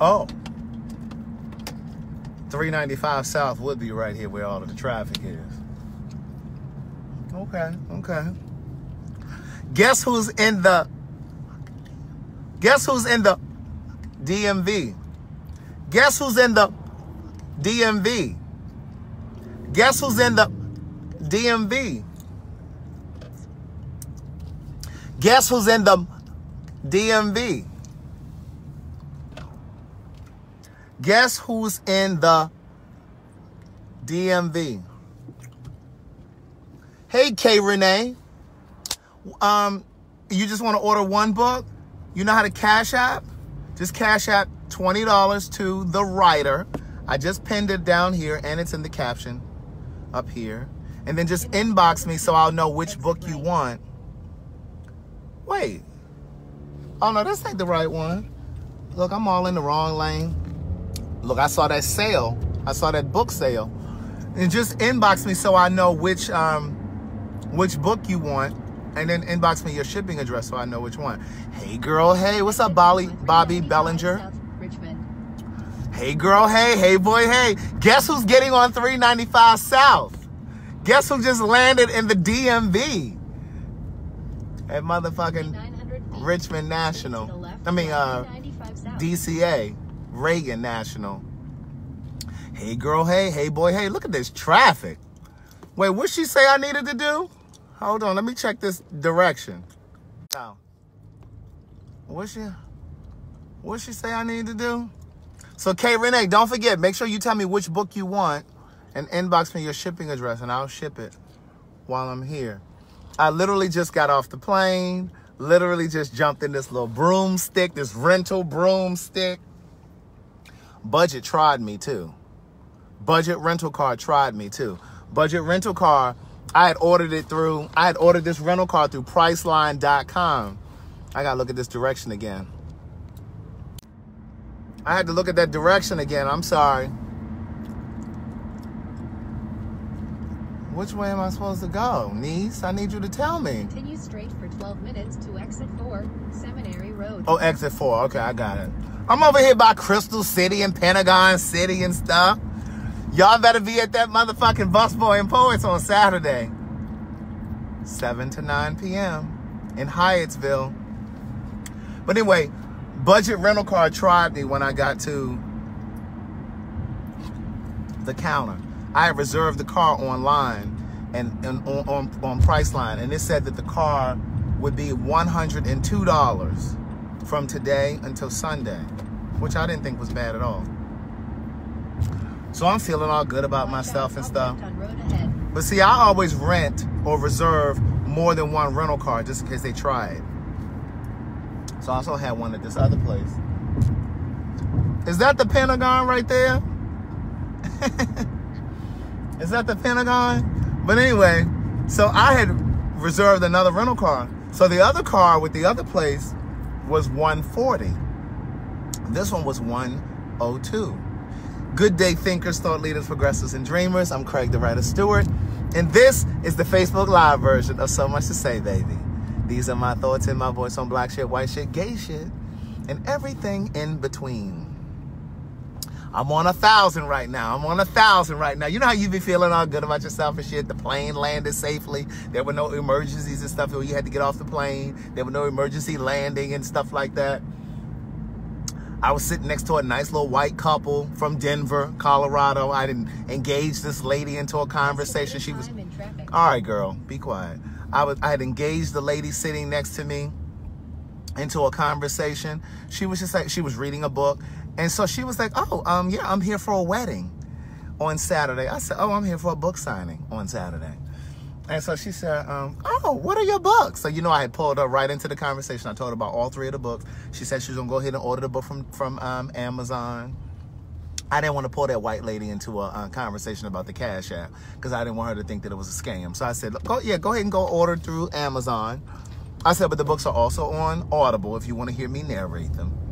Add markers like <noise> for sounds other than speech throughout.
Oh. 395 South would be right here where all of the traffic is. Okay, okay. Guess who's in the Guess who's in the DMV? Guess who's in the DMV? Guess who's in the DMV? Guess who's in the DMV? Guess who's in the DMV? Hey, K Renee. Um, you just want to order one book? You know how to cash app? Just cash app $20 to the writer. I just pinned it down here and it's in the caption up here. And then just inbox me so I'll know which book you want. Wait. Oh no, that's not the right one. Look, I'm all in the wrong lane. Look, I saw that sale. I saw that book sale. And just inbox me so I know which um which book you want. And then inbox me your shipping address so I know which one. Hey girl, hey, what's up, Bobby Bobby Bellinger? Hey girl, hey, hey boy, hey. Guess who's getting on 395 South? Guess who just landed in the DMV? At motherfucking Richmond National. I mean, uh, DCA, Reagan National. Hey girl, hey, hey boy, hey, look at this traffic. Wait, what she say I needed to do? Hold on, let me check this direction. Now, what she, what she say I need to do? So, K Renee, don't forget, make sure you tell me which book you want and inbox me your shipping address and I'll ship it while I'm here. I literally just got off the plane, literally just jumped in this little broomstick, this rental broomstick. Budget tried me too. Budget rental car tried me too. Budget rental car, I had ordered it through, I had ordered this rental car through Priceline.com. I gotta look at this direction again. I had to look at that direction again. I'm sorry. Which way am I supposed to go? Niece, I need you to tell me. Continue straight for 12 minutes to exit 4, Seminary Road. Oh, exit 4. Okay, I got it. I'm over here by Crystal City and Pentagon City and stuff. Y'all better be at that motherfucking Busboy and Poets on Saturday. 7 to 9 p.m. in Hyattsville. But anyway, budget rental car tried me when I got to the counter. I had reserved the car online and, and on, on, on Priceline, and it said that the car would be $102 from today until Sunday, which I didn't think was bad at all. So I'm feeling all good about myself and stuff. But see, I always rent or reserve more than one rental car just in case they try it. So I also had one at this other place. Is that the Pentagon right there? <laughs> Is that the Pentagon? But anyway, so I had reserved another rental car. So the other car with the other place was 140. This one was 102. Good day, thinkers, thought leaders, progressives, and dreamers. I'm Craig the Writer Stewart, and this is the Facebook Live version of So Much to Say, baby. These are my thoughts and my voice on black shit, white shit, gay shit, and everything in between. I'm on a thousand right now. I'm on a thousand right now. You know how you be feeling all good about yourself and shit? The plane landed safely. There were no emergencies and stuff where you had to get off the plane. There were no emergency landing and stuff like that. I was sitting next to a nice little white couple from Denver, Colorado. I didn't engage this lady into a conversation. She was, all right, girl, be quiet. I was, I had engaged the lady sitting next to me into a conversation. She was just like, she was reading a book and so she was like, oh, um, yeah, I'm here for a wedding on Saturday. I said, oh, I'm here for a book signing on Saturday. And so she said, um, oh, what are your books? So, you know, I had pulled her right into the conversation. I told her about all three of the books. She said she was going to go ahead and order the book from, from um, Amazon. I didn't want to pull that white lady into a conversation about the Cash App because I didn't want her to think that it was a scam. So I said, go, yeah, go ahead and go order through Amazon. I said, but the books are also on Audible if you want to hear me narrate them.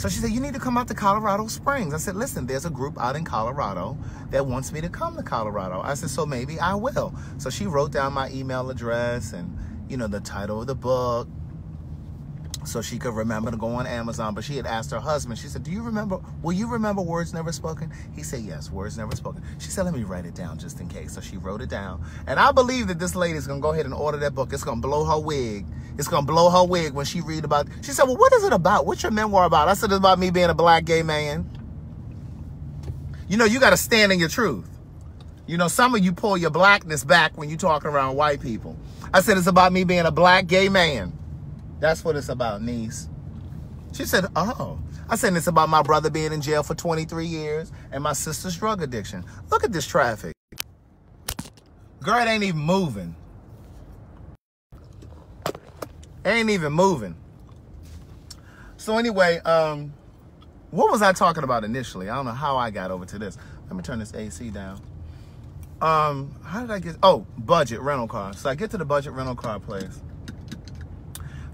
So she said, you need to come out to Colorado Springs. I said, listen, there's a group out in Colorado that wants me to come to Colorado. I said, so maybe I will. So she wrote down my email address and, you know, the title of the book. So she could remember to go on Amazon. But she had asked her husband, she said, Do you remember, will you remember words never spoken? He said, Yes, words never spoken. She said, Let me write it down just in case. So she wrote it down. And I believe that this lady is to go ahead and order that book. It's to blow her wig. It's going to blow her wig when she read about She said, Well, what is it about? What's your memoir about? I said, It's about me being a black gay man. You know, you got to stand in your truth. You know, some of you pull your blackness back when you're talking around white people. I said, It's about me being a black gay man. That's what it's about, niece. She said, Oh. I said, It's about my brother being in jail for 23 years and my sister's drug addiction. Look at this traffic. Girl, it ain't even moving. It ain't even moving. So, anyway, um, what was I talking about initially? I don't know how I got over to this. Let me turn this AC down. Um, how did I get? Oh, budget rental car. So I get to the budget rental car place.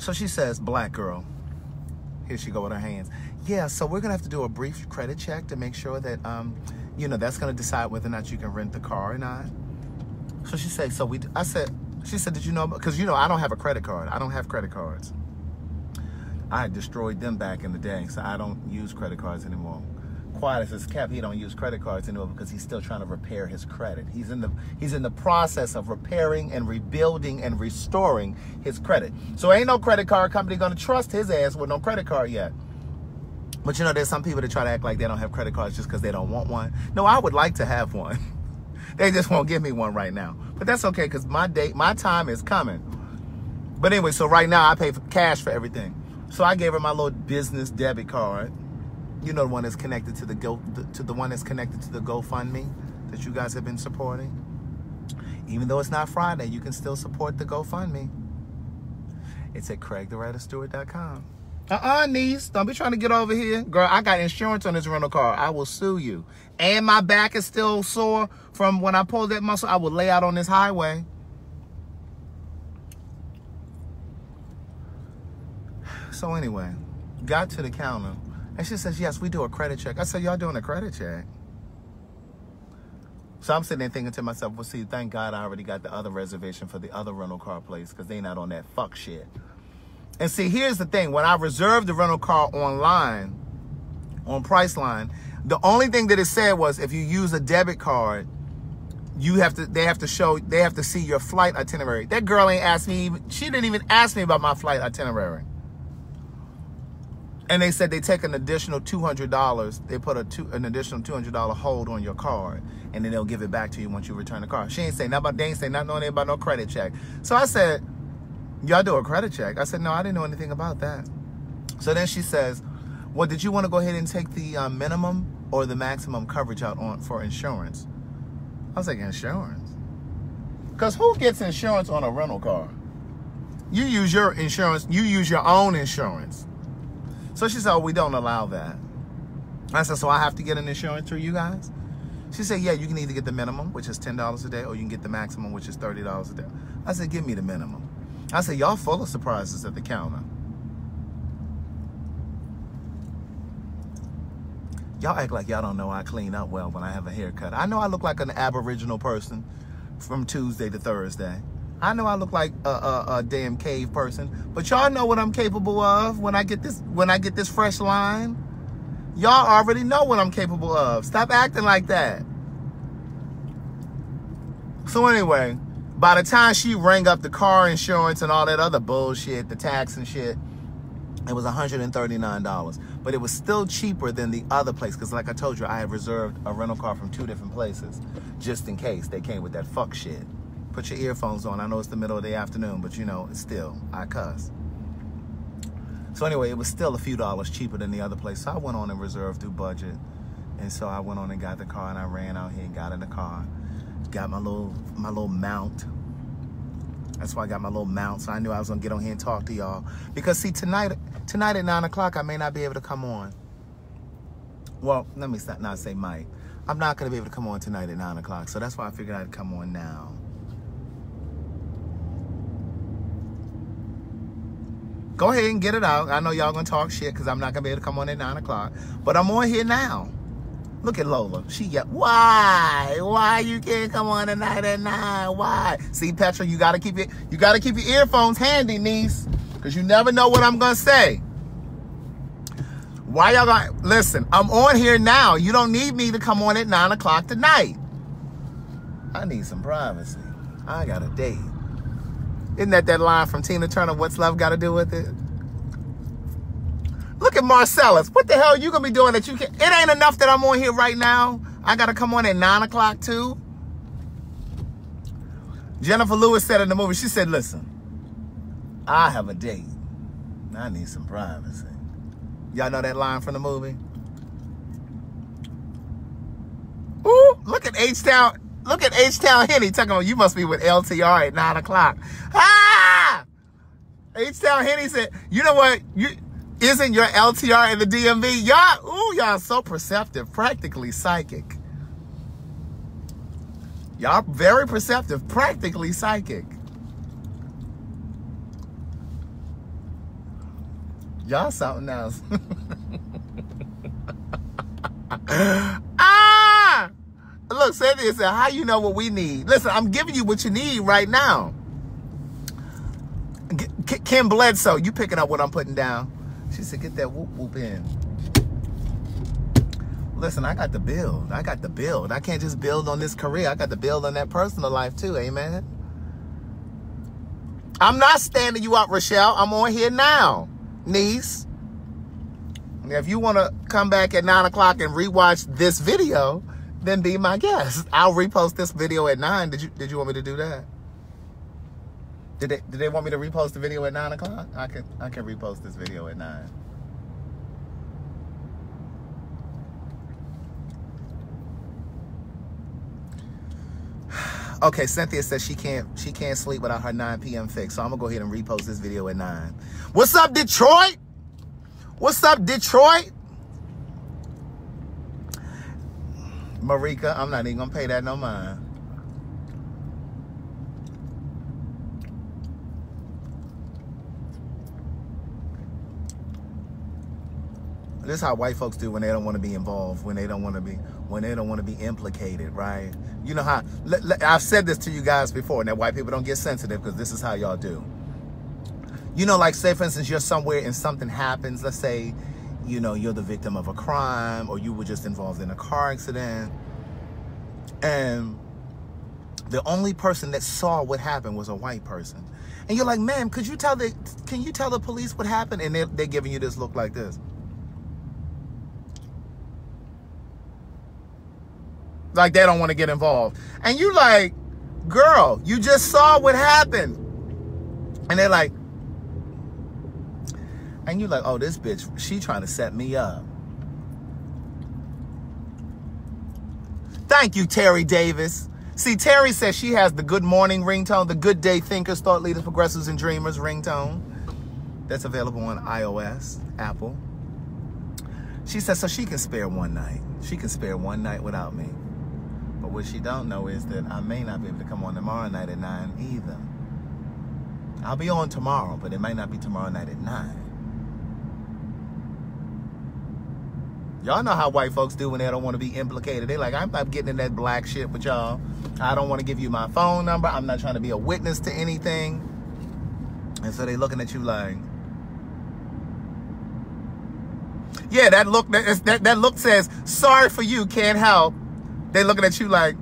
So she says, "Black girl." Here she go with her hands. Yeah. So we're gonna have to do a brief credit check to make sure that um, you know, that's gonna decide whether or not you can rent the car or not. So she said, "So we." I said, "She said, did you know?" Because you know, I don't have a credit card. I don't have credit cards. I destroyed them back in the day, so I don't use credit cards anymore. Quiet as his kept, he don't use credit cards anymore because he's still trying to repair his credit. He's in the he's in the process of repairing and rebuilding and restoring his credit. So ain't no credit card company gonna trust his ass with no credit card yet. But you know, there's some people that try to act like they don't have credit cards just because they don't want one. No, I would like to have one. <laughs> they just won't give me one right now. But that's okay because my date, my time is coming. But anyway, so right now I pay for cash for everything. So I gave her my little business debit card. You know the one that's connected to the go to the one that's connected to the GoFundMe that you guys have been supporting. Even though it's not Friday, you can still support the GoFundMe. It's at CraigTheWriterStewart.com. Uh-uh, niece. Don't be trying to get over here. Girl, I got insurance on this rental car. I will sue you. And my back is still sore from when I pulled that muscle. I will lay out on this highway. So anyway, got to the counter, and she says, yes, we do a credit check. I said, y'all doing a credit check? So I'm sitting there thinking to myself, well, see, thank God I already got the other reservation for the other rental car place because they not on that fuck shit. And see, here's the thing. When I reserved the rental car online, on Priceline, the only thing that it said was if you use a debit card, you have to they have to show they have to see your flight itinerary. That girl ain't asked me she didn't even ask me about my flight itinerary. And they said they take an additional $200. They put a two, an additional $200 hold on your card. And then they'll give it back to you once you return the car. She ain't say nothing about, they ain't say nothing about no credit check. So I said, y'all do a credit check? I said, no, I didn't know anything about that. So then she says, well, did you want to go ahead and take the uh, minimum or the maximum coverage out on for insurance? I was like, insurance? Because who gets insurance on a rental car? You use your insurance, you use your own insurance. So she said, oh, we don't allow that. I said, so I have to get an insurance through you guys? She said, yeah, you can either get the minimum, which is $10 a day, or you can get the maximum, which is $30 a day. I said, give me the minimum. I said, y'all full of surprises at the counter. Y'all act like y'all don't know I clean up well when I have a haircut. I know I look like an aboriginal person from Tuesday to Thursday. I know I look like a, a, a, damn cave person, but y'all know what I'm capable of when I get this when I get this fresh line. Y'all already know what I'm capable of. Stop acting like that. So anyway, by the time she rang up the car insurance and all that other bullshit, the tax and shit, it was $139. But it was still cheaper than the other place because like I told you, I had reserved a rental car from two different places just in case they came with that fuck shit put your earphones on. I know it's the middle of the afternoon, but you know, still, I cuss. So anyway, it was still a few dollars cheaper than the other place. So I went on and reserved through budget. And so I went on and got the car and I ran out here and got in the car. Got my little my little mount. That's why I got my little mount. So I knew I was gonna get on here and talk to y'all. Because see, tonight tonight at nine o'clock I may not be able to come on. Well, let me not say might. I'm not gonna be able to come on tonight at nine o'clock. So that's why I figured I'd come on now. Go ahead and get it out. I know y'all gonna talk shit because I'm not gonna be able to come on at nine o'clock. But I'm on here now. Look at Lola. She yelled, why? Why you can't come on tonight at nine? Why? See, Petra, you gotta keep it, you gotta keep your earphones handy, niece. Cause you never know what I'm gonna say. Why y'all gonna listen? I'm on here now. You don't need me to come on at nine o'clock tonight. I need some privacy. I got a date. Isn't that that line from Tina Turner? What's love got to do with it? Look at Marcellus. What the hell are you gonna be doing that you can't? It ain't enough that I'm on here right now. I gotta come on at nine o'clock too. Jenifer Lewis said in the movie, she said, "Listen, I have a date. I need some privacy." Y'all know that line from the movie? Ooh, look at H Town. Look at H Town Henny talking about you must be with LTR at nine o'clock. Ah! H Town Henny said, you know what? You isn't your LTR in the DMV? Y'all, ooh, y'all so perceptive, practically psychic. Y'all very perceptive, practically psychic. Y'all something else. <laughs> Look, Cynthia said, how you know what we need? Listen, I'm giving you what you need right now. Kim Bledsoe, you picking up what I'm putting down. She said, get that whoop whoop in. Listen, I got to build. I got to build. I can't just build on this career. I got to build on that personal life too, amen? I'm not standing you up, Rochelle. I'm on here now, niece. If you want to come back at 9 o'clock and rewatch this video, then be my guest. I'll repost this video at 9. Did you, did you want me to do that? Did they, did they want me to repost the video at 9 o'clock? I can, I can repost this video at 9. <sighs> Okay, Cynthia says she can't she can't sleep without her 9 p.m. fix. So I'm gonna go ahead and repost this video at 9. What's up, Detroit? What's up, Detroit? Marika, I'm not even gonna pay that no mind. This is how white folks do when they don't want to be involved, when they don't want to be, when they don't want to be implicated, right? You know how, I've said this to you guys before, and that white people don't get sensitive because this is how y'all do. You know, like say for instance, you're somewhere and something happens. Let's say, you know, you're the victim of a crime or you were just involved in a car accident. And the only person that saw what happened was a white person. And you're like, ma'am, could you tell the, can you tell the police what happened? And they're, they're giving you this look like this. Like they don't want to get involved. And you're like, girl, you just saw what happened. And they're like, and you like, oh, this bitch, she trying to set me up. Thank you, Terry Davis. See, Terry says she has the good morning ringtone, the good day thinkers, thought leaders, progressives, and dreamers ringtone. That's available on iOS, Apple. She says so she can spare one night. She can spare one night without me. But what she don't know is that I may not be able to come on tomorrow night at 9 either. I'll be on tomorrow, but it might not be tomorrow night at 9. Y'all know how white folks do when they don't want to be implicated. They like, I'm not getting in that black shit with y'all. I don't want to give you my phone number. I'm not trying to be a witness to anything. And so they looking at you like, yeah, that look that, that, that look says, sorry for you, can't help. They looking at you like,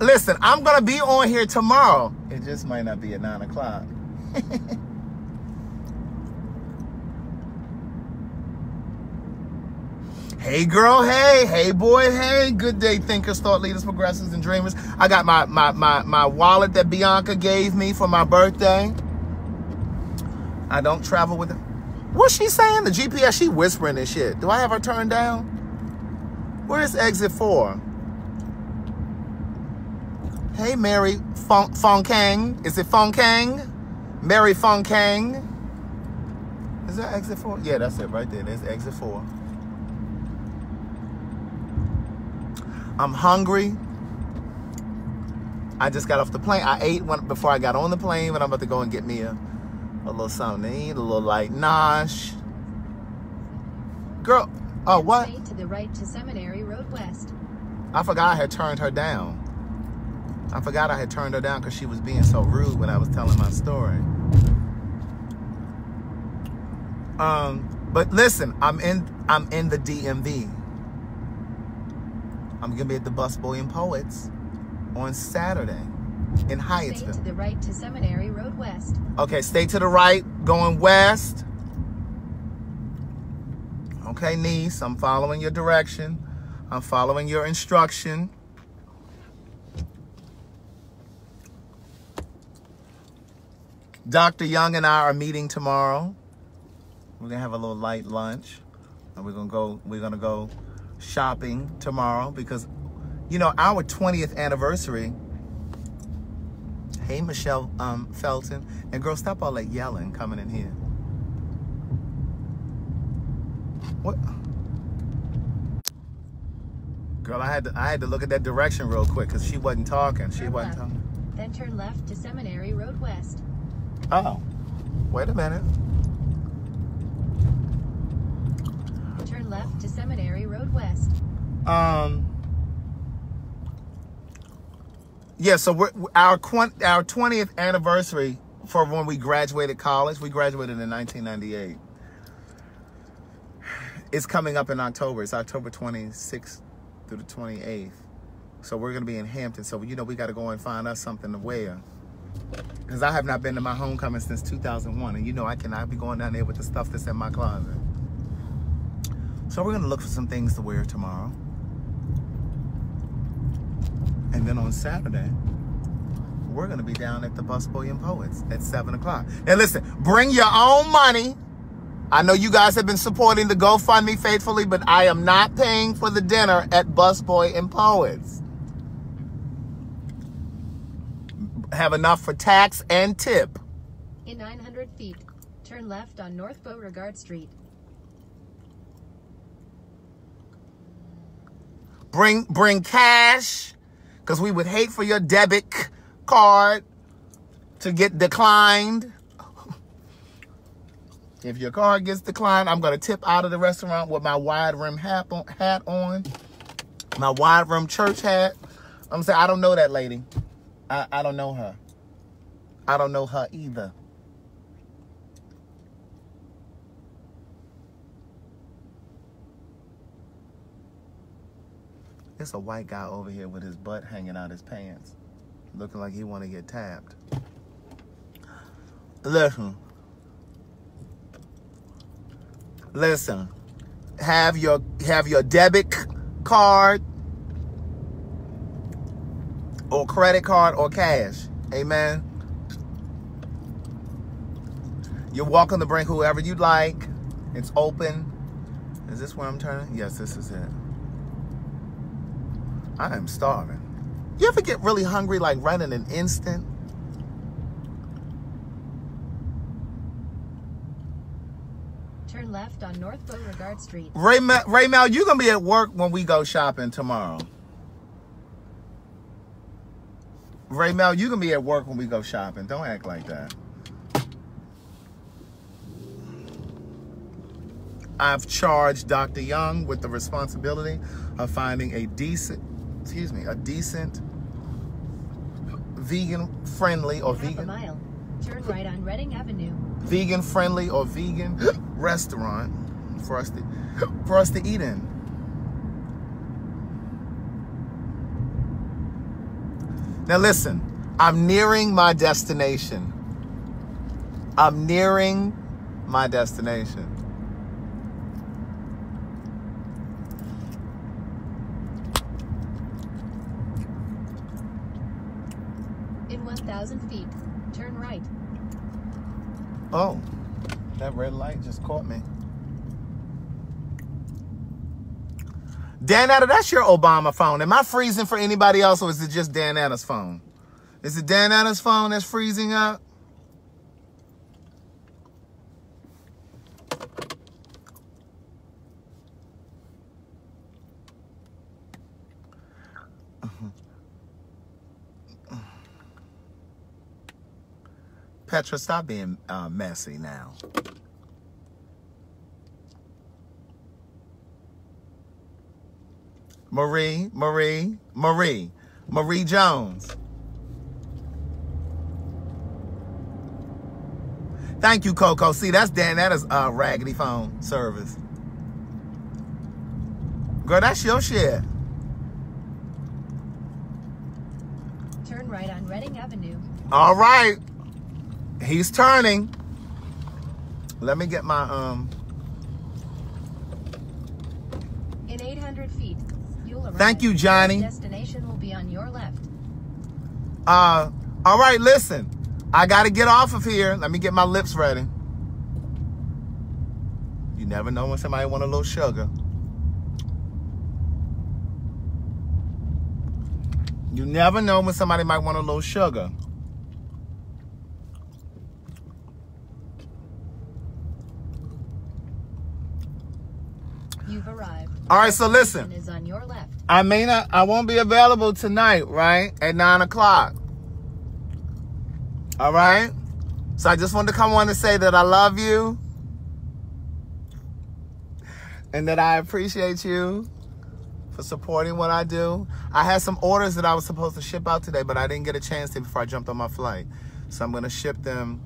listen, I'm going to be on here tomorrow. It just might not be at 9 o'clock. <laughs> hey girl, hey, hey boy, hey, good day thinkers, thought leaders, progressives, and dreamers. I got my, my, my, my wallet that Bianca gave me for my birthday. I don't travel with it. What's she saying? The GPS, she whispering and shit. Do I have her turned down? Where's exit four? Hey, Mary Fong, Fong Kang. Is it Fong Kang? Mary Fong Kang. Is that exit four? Yeah, that's it right there. There's exit four. I'm hungry. I just got off the plane. I ate one before I got on the plane, but I'm about to go and get me a a little something to eat, a little like nosh. Girl, oh what? To the right to Seminary Road West. I forgot I had turned her down. I forgot I had turned her down because she was being so rude when I was telling my story. Um, but listen, I'm in I'm in the DMV. I'm gonna be at the Busboy and Poets on Saturday in Stay to Hyattsville. the right to Seminary Road West. Okay, stay to the right, going west. Okay, niece, I'm following your direction. I'm following your instruction. Dr. Young and I are meeting tomorrow. We're gonna have a little light lunch. And we're gonna go we're gonna go shopping tomorrow because you know our 20th anniversary. Hey Michelle um, Felton. And girl, stop all that yelling coming in here. What? Girl, I had to I had to look at that direction real quick because she wasn't talking. She Turn wasn't left. talking. Then turn left to Seminary Road West. Oh. Wait a minute. Turn left to Seminary Road West. Um. Yeah, so we're, our our twentieth anniversary for when we graduated college. We graduated in 1998. It's coming up in October. It's October 26th through the 28th. So we're gonna be in Hampton. So you know we got to go and find us something to wear. Because I have not been to my homecoming since 2001, and you know I cannot be going down there with the stuff that's in my closet. So we're gonna look for some things to wear tomorrow. And then on Saturday, we're gonna be down at the Busboy and Poets at seven o'clock. Now listen, bring your own money. I know you guys have been supporting the GoFundMe faithfully, but I am not paying for the dinner at Busboy and Poets. Have enough for tax and tip. In 900 feet, turn left on North Beauregard Street. Bring bring cash, because we would hate for your debit card to get declined. <laughs> If your card gets declined, I'm gonna tip out of the restaurant with my wide rim hat on, hat on, my wide rim church hat. I'm saying I don't know that lady. I, I don't know her. I don't know her either. There's a white guy over here with his butt hanging out his pants, looking like he want to get tapped. Listen. Listen. Have your have your debit card or credit card or cash. Amen. You're welcome to bring whoever you'd like. It's open. Is this where I'm turning? Yes, this is it. I am starving. You ever get really hungry like right in an instant? Turn left on North Beauregard Street. Ray, Ma- Ray Mal, you gonna be at work when we go shopping tomorrow. Ray Mel, you gonna be at work when we go shopping. Don't act like that. I've charged Dr. Young with the responsibility of finding a decent, excuse me, a decent vegan friendly or Half vegan mile. Turn right on Reading Avenue. vegan friendly or vegan <gasps> restaurant for us to <gasps> for us to eat in. Now listen, I'm nearing my destination. I'm nearing my destination. In 1,000 feet, turn right. Oh, that red light just caught me. Dan Danetta, that's your Obama phone. Am I freezing for anybody else or is it just Dan Danetta's phone? Is it Dan Danetta's phone that's freezing up? Petra, stop being uh, messy now. Marie, Marie, Marie, Marie Jones. Thank you, Coco. See, that's Dan. That is uh, raggedy phone service. Girl, that's your shit. Turn right on Reading Avenue. All right. He's turning. Let me get my um. In 800 feet, you'll arrive. Thank you, Johnny. Destination will be on your left. Uh. All right. Listen, I got to get off of here. Let me get my lips ready. You never know when somebody want a little sugar. You never know when somebody might want a little sugar. You've arrived. All right, so listen. Is on your left. I may not, I won't be available tonight, right? At nine o'clock. All right? So I just wanted to come on and say that I love you and that I appreciate you for supporting what I do. I had some orders that I was supposed to ship out today, but I didn't get a chance to before I jumped on my flight. So I'm going to ship them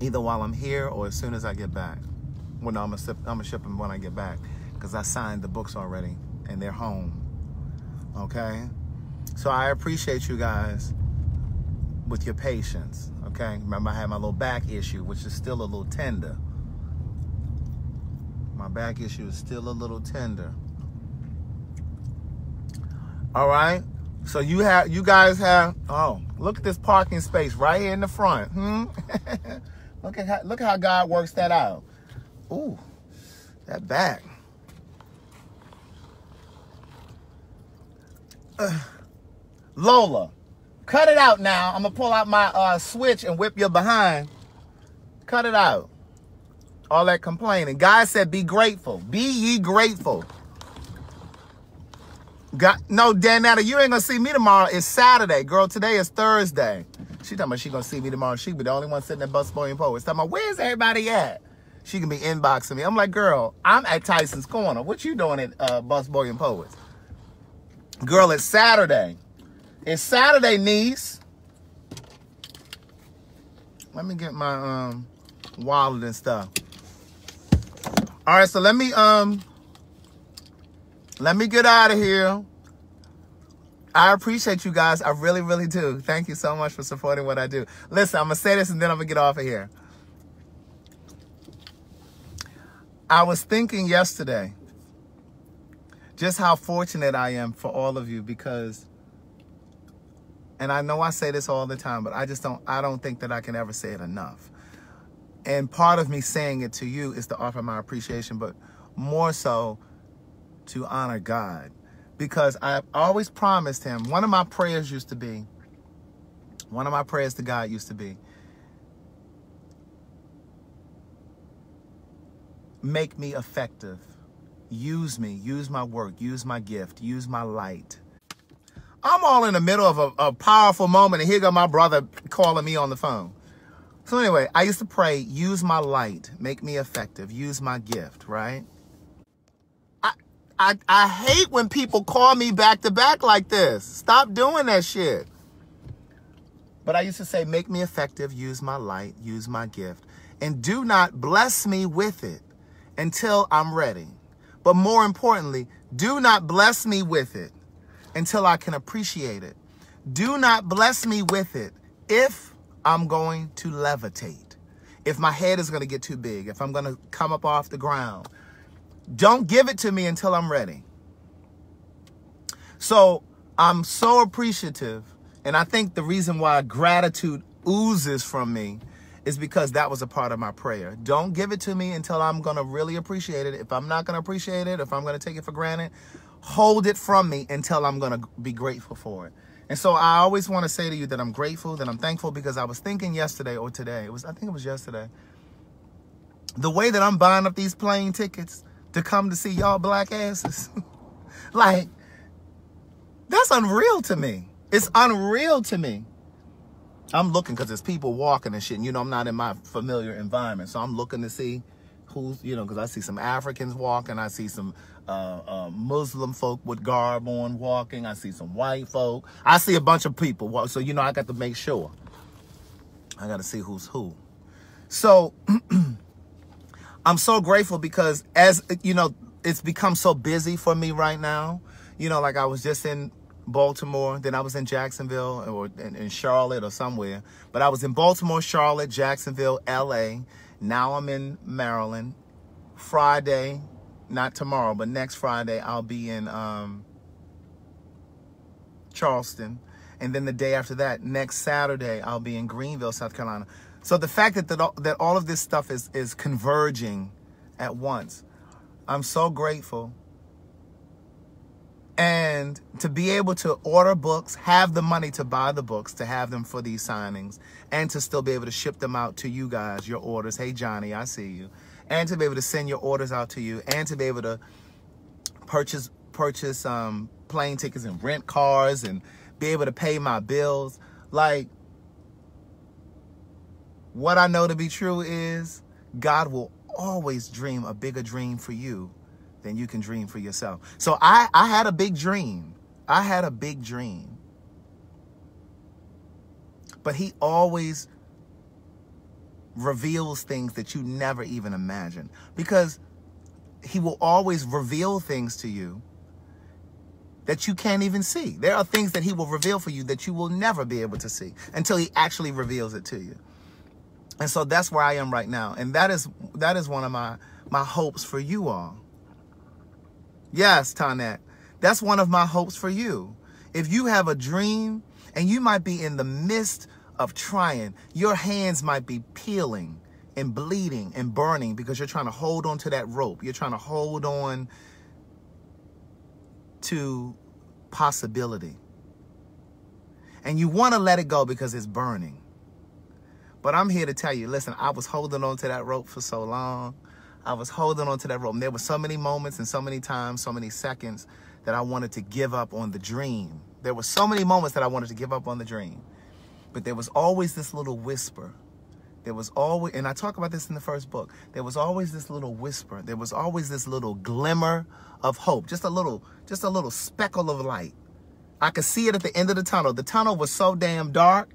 either while I'm here or as soon as I get back. Well, no, I'm going to ship, I'm gonna ship them when I get back because I signed the books already and they're home. Okay? So I appreciate you guys with your patience. Okay? Remember, I had my little back issue, which is still a little tender. My back issue is still a little tender. All right. So you have, you guys have. Oh, look at this parking space right here in the front. Hmm. <laughs> look at how, look how God works that out. Ooh, that back. Ugh. <sighs> Lola, cut it out now. I'm gonna pull out my uh, switch and whip your behind. Cut it out. All that complaining. God said, "Be grateful. Be ye grateful." God, no, Danetta, you ain't gonna see me tomorrow. It's Saturday, girl. Today is Thursday. She talking about she gonna see me tomorrow. She be the only one sitting at Bus Boy and Poets. Talking about where's everybody at? She can be inboxing me. I'm like, girl, I'm at Tyson's Corner. What you doing at uh, Bus Boy and Poets? Girl, it's Saturday. It's Saturday, niece. Let me get my um wallet and stuff. All right, so let me um let me get out of here. I appreciate you guys. I really, really do. Thank you so much for supporting what I do. Listen, I'm gonna say this and then I'm gonna get off of here. I was thinking yesterday just how fortunate I am for all of you because and I know I say this all the time, but I just don't I don't think that I can ever say it enough. And part of me saying it to you is to offer my appreciation, but more so to honor God. Because I always promised him, one of my prayers used to be, one of my prayers to God used to be, make me effective. Use me, use my work, use my gift, use my light. I'm all in the middle of a, a powerful moment, and here go my brother calling me on the phone. So anyway, I used to pray, use my light, make me effective, use my gift, right? I I I hate when people call me back to back like this. Stop doing that shit. But I used to say, make me effective, use my light, use my gift, and do not bless me with it until I'm ready. But more importantly, do not bless me with it until I can appreciate it. Do not bless me with it if I'm going to levitate, if my head is going to get too big, if I'm going to come up off the ground. Don't give it to me until I'm ready. So I'm so appreciative. And I think the reason why gratitude oozes from me is because that was a part of my prayer. Don't give it to me until I'm going to really appreciate it. If I'm not going to appreciate it, if I'm going to take it for granted, hold it from me until I'm going to be grateful for it. And so I always want to say to you that I'm grateful, that I'm thankful because I was thinking yesterday or today, it was I think it was yesterday. The way that I'm buying up these plane tickets to come to see y'all black asses. <laughs> like that's unreal to me. It's unreal to me. I'm looking because there's people walking and shit. And, you know, I'm not in my familiar environment. So I'm looking to see who's, you know, because I see some Africans walking. I see some uh, uh, Muslim folk with garb on walking. I see some white folk. I see a bunch of people. walk. So, you know, I got to make sure. I got to see who's who. So <clears throat> I'm so grateful because as you know, it's become so busy for me right now. You know, like I was just in Baltimore, then I was in Jacksonville or in, in Charlotte or somewhere. But I was in Baltimore, Charlotte, Jacksonville, LA. Now I'm in Maryland. Friday, not tomorrow, but next Friday, I'll be in um, Charleston. And then the day after that, next Saturday, I'll be in Greenville, South Carolina. So the fact that, that, that all of this stuff is, is converging at once, I'm so grateful. And to be able to order books, have the money to buy the books, to have them for these signings, and to still be able to ship them out to you guys, your orders. Hey, Johnny, I see you. And to be able to send your orders out to you, and to be able to purchase purchase um, plane tickets and rent cars and be able to pay my bills. Like, what I know to be true is God will always dream a bigger dream for you than you can dream for yourself. So I, I had a big dream. I had a big dream. But he always reveals things that you never even imagined because he will always reveal things to you that you can't even see. There are things that he will reveal for you that you will never be able to see until he actually reveals it to you. And so that's where I am right now. And that is that is one of my my hopes for you all. Yes, Tonette. That's one of my hopes for you. If you have a dream and you might be in the midst of trying, your hands might be peeling and bleeding and burning because you're trying to hold on to that rope. You're trying to hold on to possibility. And you want to let it go because it's burning. But I'm here to tell you, listen, I was holding on to that rope for so long. I was holding on to that rope. And there were so many moments and so many times, so many seconds that I wanted to give up on the dream. There were so many moments that I wanted to give up on the dream. But there was always this little whisper. There was always, and I talk about this in the first book, there was always this little whisper. There was always this little glimmer of hope, just a little, just a little speckle of light. I could see it at the end of the tunnel. The tunnel was so damn dark,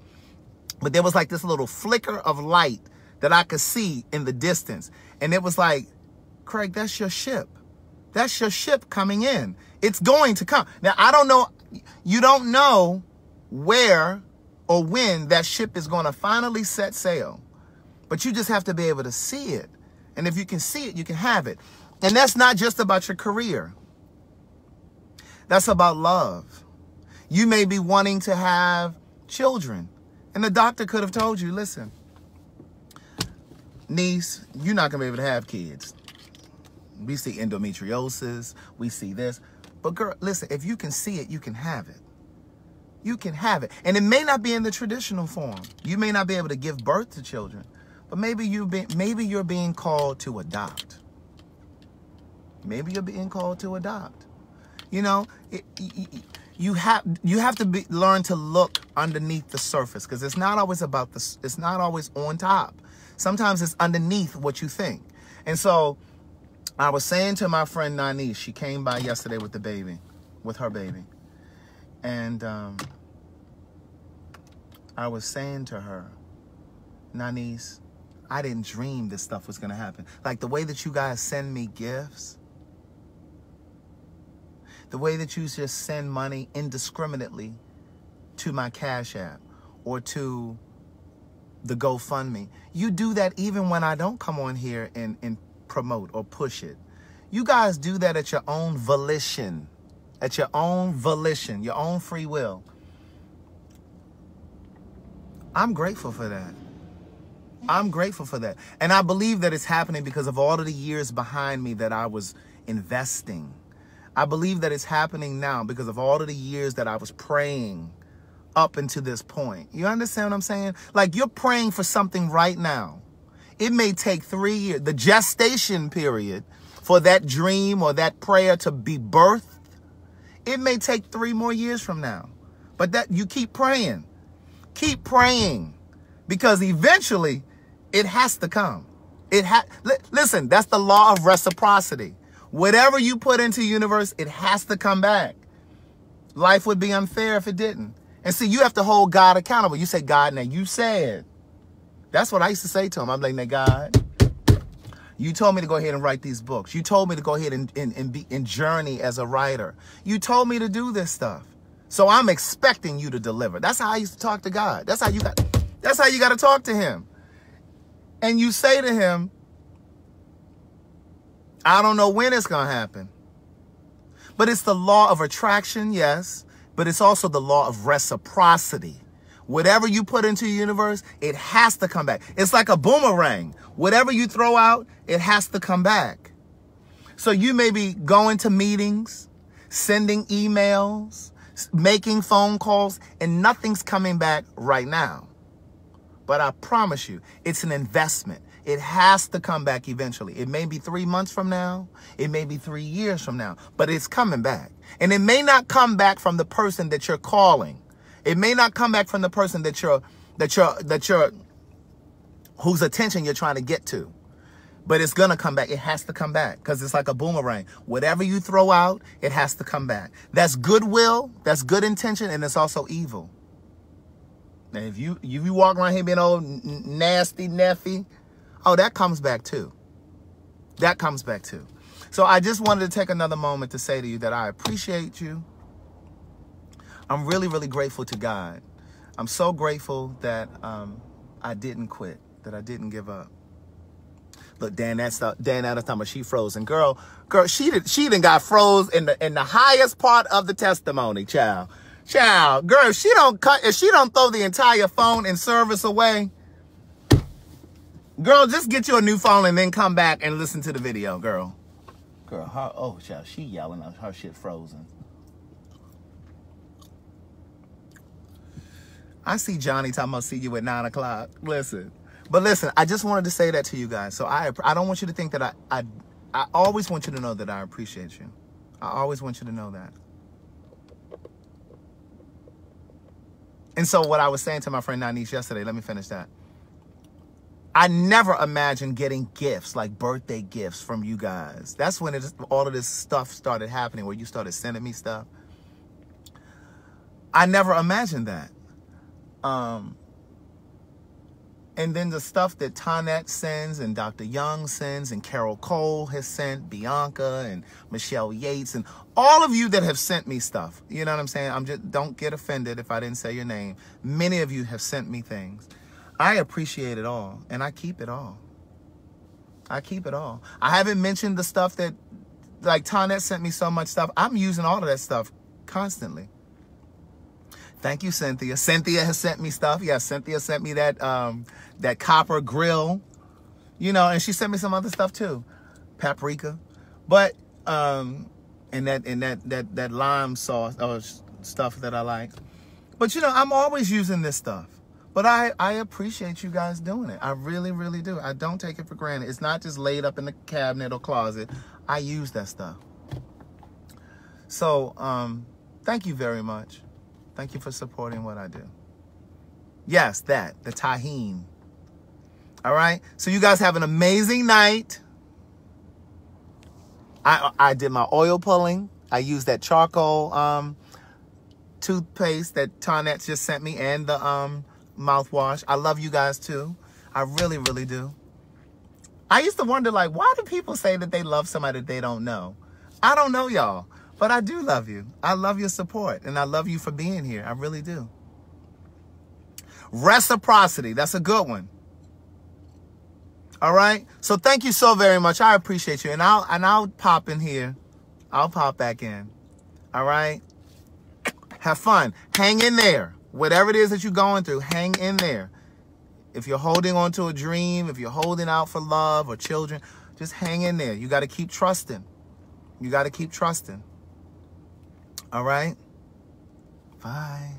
but there was like this little flicker of light that I could see in the distance. And it was like, Craig, that's your ship. That's your ship coming in. It's going to come. Now, I don't know, you don't know where or when that ship is going to finally set sail, but you just have to be able to see it. And if you can see it, you can have it. And that's not just about your career. That's about love. You may be wanting to have children. And the doctor could have told you, listen, niece, you're not going to be able to have kids. We see endometriosis. We see this. But girl, listen, if you can see it, you can have it. You can have it. And it may not be in the traditional form. You may not be able to give birth to children. But maybe you've been maybe you're being called to adopt. Maybe you're being called to adopt. You know, it, it, you have you have to be, learn to look underneath the surface because it's not always about the it's not always on top. Sometimes it's underneath what you think. And so I was saying to my friend Nani, she came by yesterday with the baby, with her baby. And um, I was saying to her, Nanis, I didn't dream this stuff was going to happen. Like the way that you guys send me gifts, the way that you just send money indiscriminately to my Cash App or to the GoFundMe. You do that even when I don't come on here and, and promote or push it. You guys do that at your own volition, at your own volition, your own free will. I'm grateful for that. I'm grateful for that. And I believe that it's happening because of all of the years behind me that I was investing I believe that it's happening now because of all of the years that I was praying up until this point. You understand what I'm saying? Like you're praying for something right now. It may take three years, the gestation period for that dream or that prayer to be birthed. It may take three more years from now. But that you keep praying. Keep praying because eventually it has to come. It ha- listen, that's the law of reciprocity. Whatever you put into universe, it has to come back. Life would be unfair if it didn't. And see, you have to hold God accountable. You say, God, now you said That's what I used to say to him. I'm like, now God, you told me to go ahead and write these books. You told me to go ahead and, and, and be and journey as a writer. You told me to do this stuff. So I'm expecting you to deliver. That's how I used to talk to God. That's how you got that's how you got to talk to him. And you say to him, I don't know when it's going to happen. But it's the law of attraction, yes, but it's also the law of reciprocity. Whatever you put into the universe, it has to come back. It's like a boomerang. Whatever you throw out, it has to come back. So you may be going to meetings, sending emails, making phone calls, and nothing's coming back right now. But I promise you, it's an investment. It has to come back eventually. It may be three months from now. It may be three years from now, but it's coming back. And it may not come back from the person that you're calling. It may not come back from the person that you're, that you're, that you're, whose attention you're trying to get to. But it's going to come back. It has to come back because it's like a boomerang. Whatever you throw out, it has to come back. That's goodwill. That's good intention. And it's also evil. Now, if you, if you walk around here being old nasty, neffy, Oh, that comes back too. That comes back too. So I just wanted to take another moment to say to you that I appreciate you. I'm really, really grateful to God. I'm so grateful that um, I didn't quit, that I didn't give up. Look, Dan, that's the, Dan out of time, she frozen. Girl, girl, she did, she didn't got froze in the in the highest part of the testimony, child. Child, girl, she don't cut, if she don't throw the entire phone and service away, Girl, just get you a new phone and then come back and listen to the video, girl. Girl, her, oh, child, she yelling her shit frozen. I see Johnny talking about see you at 9 o'clock. Listen. But listen, I just wanted to say that to you guys. So I I don't want you to think that I, I, I always want you to know that I appreciate you. I always want you to know that. And so what I was saying to my friend Nanish yesterday, let me finish that. I never imagined getting gifts like birthday gifts from you guys. That's when it, all of this stuff started happening where you started sending me stuff. I never imagined that. Um, and then the stuff that Tonette sends and Dr. Young sends and Carol Cole has sent, Bianca and Michelle Yates and all of you that have sent me stuff. You know what I'm saying? I'm just don't get offended if I didn't say your name. Many of you have sent me things. I appreciate it all and I keep it all. I keep it all. I haven't mentioned the stuff that, like Tonette sent me so much stuff. I'm using all of that stuff constantly. Thank you, Cynthia. Cynthia has sent me stuff. Yeah, Cynthia sent me that um, that copper grill, you know, and she sent me some other stuff too, paprika, but um, and that and that that that lime sauce or stuff that I like. But you know, I'm always using this stuff. But I, I appreciate you guys doing it. I really, really do. I don't take it for granted. It's not just laid up in the cabinet or closet. I use that stuff. So, um, thank you very much. Thank you for supporting what I do. Yes, that, the Tajín. All right. So you guys have an amazing night. I, I did my oil pulling. I used that charcoal, um, toothpaste that Tonette just sent me and the, um, mouthwash. I love you guys too. I really, really do. I used to wonder, like, why do people say that they love somebody that they don't know? I don't know y'all, but I do love you. I love your support, and I love you for being here. I really do. Reciprocity, that's a good one. All right. So thank you so very much. I appreciate you. And I'll and I'll pop in here. I'll pop back in. All right. Have fun. Hang in there whatever it is that you're going through, hang in there. If you're holding on to a dream, if you're holding out for love or children, just hang in there. You got to keep trusting. You got to keep trusting. All right? Bye.